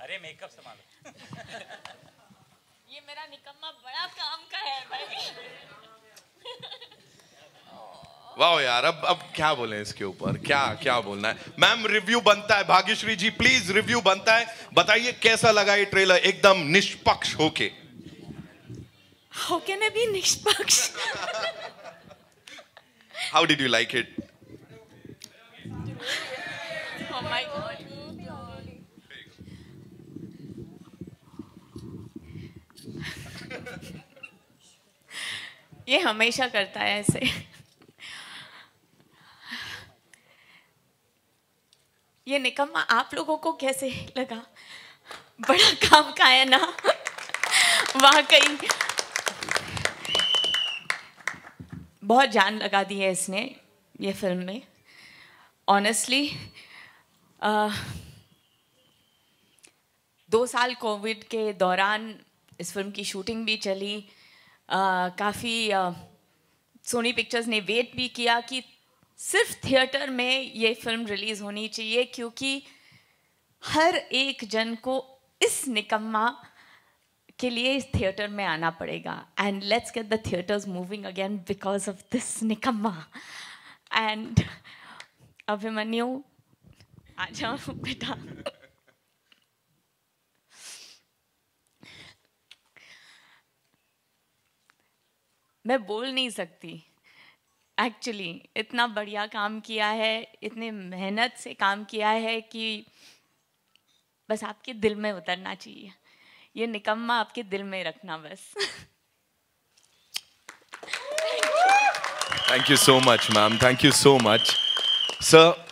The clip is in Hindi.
अरे मेकअप संभालो। ये मेरा निकम्मा बड़ा काम का है भाई। वाह यार अब अब क्या बोले इसके ऊपर? क्या क्या बोलना है? मैम रिव्यू बनता है। भाग्यश्री जी प्लीज़ रिव्यू बनता है। बताइए कैसा लगा ये ट्रेलर एकदम निष्पक्ष होके। हाउ कैन आई बी निष्पक्ष। How did you like it Oh my god. ये हमेशा करता है ऐसे। ये निकम्मा, आप लोगों को कैसे लगा? बड़ा काम का है ना? वाकई। बहुत जान लगा दी है इसने, ये फ़िल्म में। ऑनेस्टली दो साल कोविड के दौरान इस फ़िल्म की शूटिंग भी चली। काफ़ी सोनी पिक्चर्स ने वेट भी किया कि सिर्फ़ थिएटर में ये फ़िल्म रिलीज़ होनी चाहिए क्योंकि हर एक जन को इस निकम्मा के लिए इस थिएटर में आना पड़ेगा। And let's get the theatres moving again because of this निकम्मा। एंड अभिमन्यु, आ जाओ बेटा। मैं बोल नहीं सकती। एक्चुअली इतना बढ़िया काम किया है, इतने मेहनत से काम किया है कि बस आपके दिल में उतरना चाहिए। ये निकम्मा आपके दिल में रखना बस। Thank you so much ma'am thank you so much sir